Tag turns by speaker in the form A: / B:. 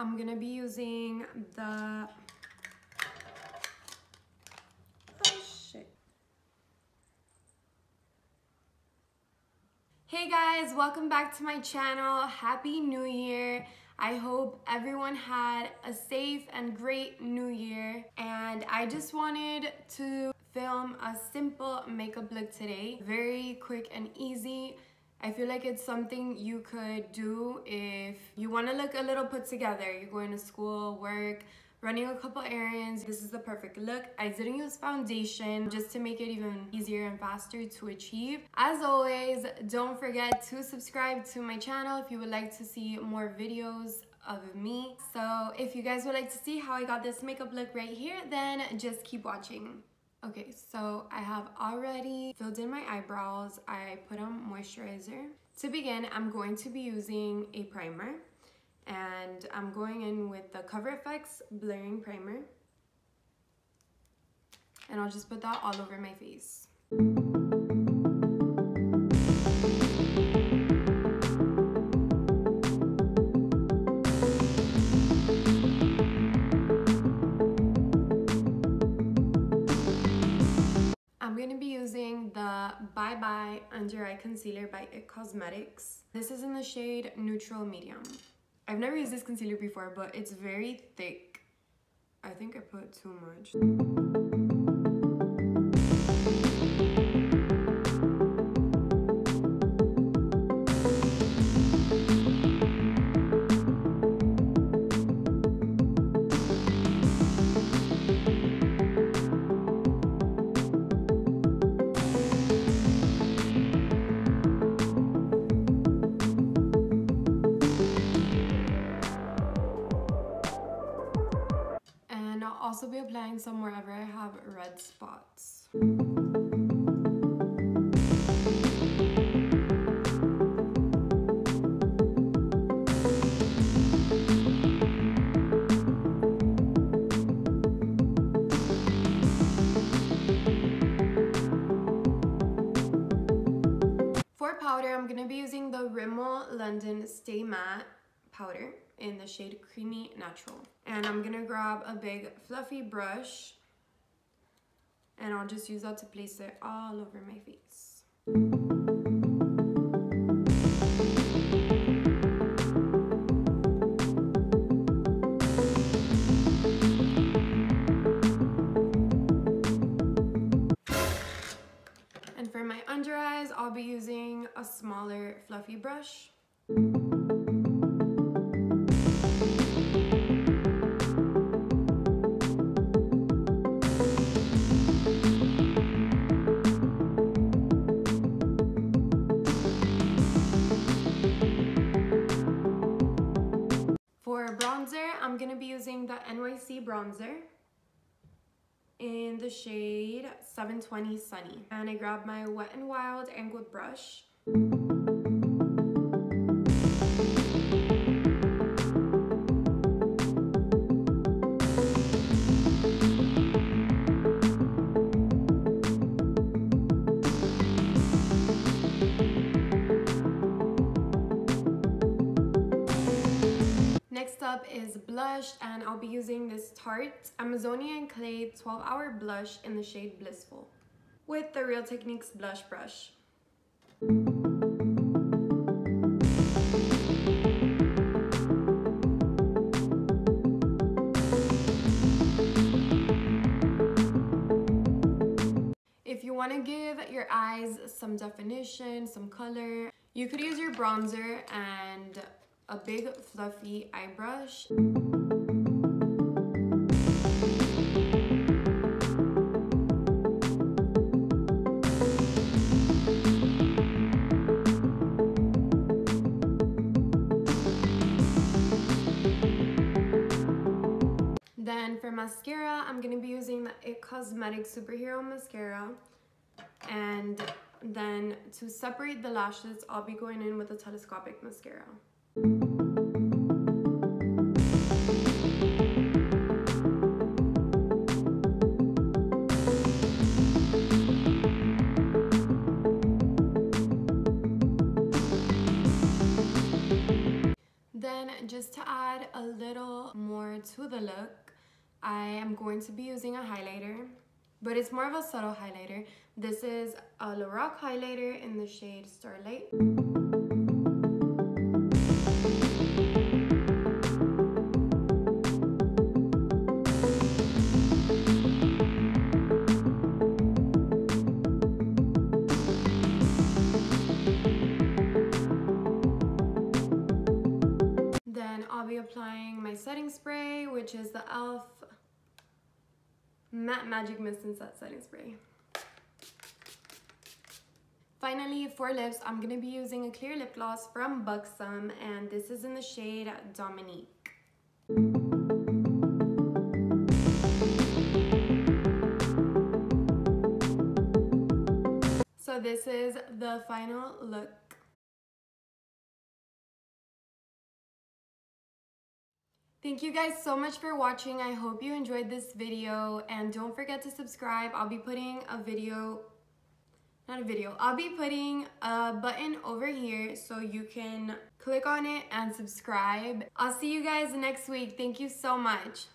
A: I'm gonna be using the, oh shit. Hey guys, welcome back to my channel. Happy New Year. I hope everyone had a safe and great new year. And I just wanted to film a simple makeup look today. Very quick and easy. I feel like it's something you could do if you want to look a little put together. You're going to school, work, running a couple errands. This is the perfect look. I didn't use foundation just to make it even easier and faster to achieve. As always, don't forget to subscribe to my channel if you would like to see more videos of me. So if you guys would like to see how I got this makeup look right here, then just keep watching. Okay, so I have already filled in my eyebrows. I put on moisturizer. To begin, I'm going to be using a primer and I'm going in with the Cover FX Blurring Primer. And I'll just put that all over my face. The Bye Bye Under Eye Concealer by IT Cosmetics. This is in the shade Neutral Medium. I've never used this concealer before, but it's very thick. I think I put too much. Also be applying some wherever I have red spots. For powder, I'm going to be using the Rimmel London Stay Matte powder in the shade Creamy Natural. And I'm gonna grab a big fluffy brush and I'll just use that to place it all over my face. And for my under eyes, I'll be using a smaller fluffy brush. I'm going to be using the NYC bronzer in the shade 720 Sunny. And I grabbed my Wet n Wild angled brush. Next up is blush and I'll be using this Tarte Amazonian Clay 12 Hour Blush in the shade Blissful with the Real Techniques blush brush. If you want to give your eyes some definition, some color, you could use your bronzer and a big fluffy eye brush. Then for mascara, I'm going to be using the IT Cosmetics Superhero Mascara. And then to separate the lashes, I'll be going in with a telescopic mascara. Then just to add a little more to the look, I am going to be using a highlighter, but it's more of a subtle highlighter. This is a Lorac highlighter in the shade Starlight. Setting spray, which is the e.l.f. Matte Magic Mist and Set Setting Spray. Finally, for lips, I'm going to be using a clear lip gloss from Buxom, and this is in the shade Dominique. So this is the final look. Thank you guys so much for watching. I hope you enjoyed this video and don't forget to subscribe. I'll be putting a video, not a video, I'll be putting a button over here so you can click on it and subscribe. I'll see you guys next week. Thank you so much.